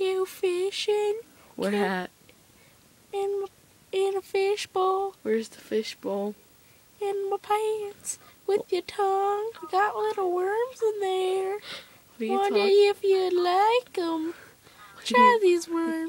go fishing What at? in in a fish bowl Where's the fish bowl? in my pants with your tongue. Got little worms in there. Wonder if you'd like them. Try these worms.